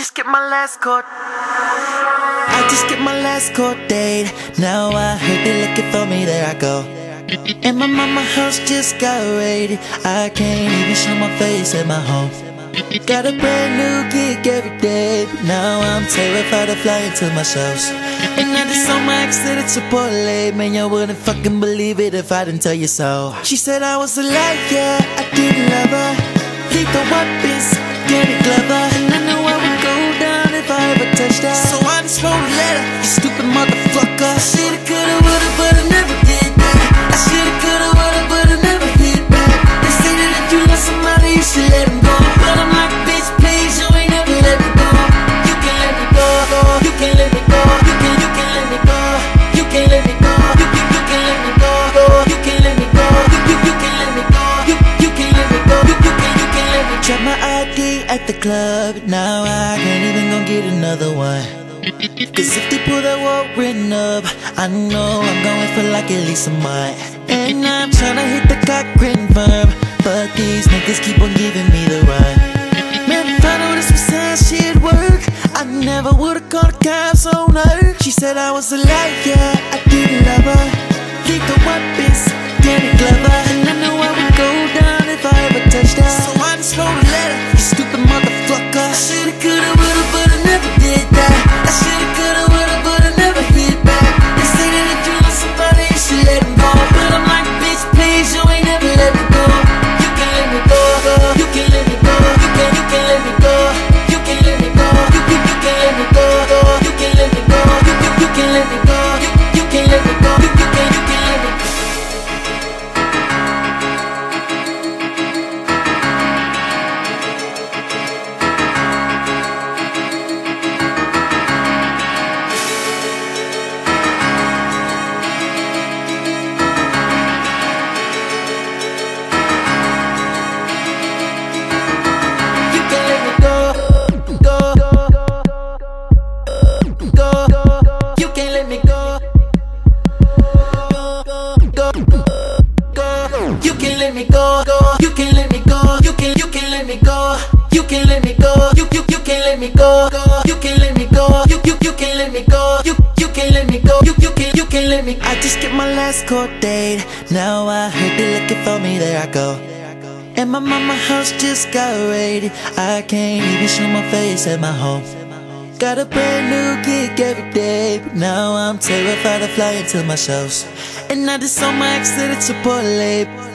just get my last court. I just get my last court date. Now I heard they looking for me, there I go. And my mama house just got raided. I can't even show my face at my home. Got a brand new gig every day, but now I'm terrified of flying to my shows. And I just saw my ex that it's a Chipotle, man, you wouldn't fucking believe it if I didn't tell you so. She said I was a liar, I didn't love her. Lethal weapons, Danny Glover, a letter, you stupid motherfucker. I shoulda, coulda, woulda, but I never did that. I shoulda, coulda, woulda, but I never hit back. They say that if you love somebody, you should let them go. But I'm like, bitch, please, you ain't never let me go. You can let me go, go. You can let me go. You can, you can let me go. You can let me go. You, you, you can let me go, go. You can let me go. You, you, you can let me go. You, you can let me go. You, you can, you can let me. Check my ID at the club. Now I can't even go get another one. Cause if they pull that warrant up, I know I'm going for like at least a month. And I'm tryna hit the Cochran firm, but these niggas keep on giving me the run. Man, if I know this was how shit work, I never would've called the cops on her. She said I was a liar, I didn't love her. Lethal weapons, Danny Glover, just get my last court date. Now I heard they looking for me. There I go. And my mama house just got raided. I can't even show my face at my home. Got a brand new gig every day, but now I'm terrified of flying to my shows. And I just saw my a Chipotle.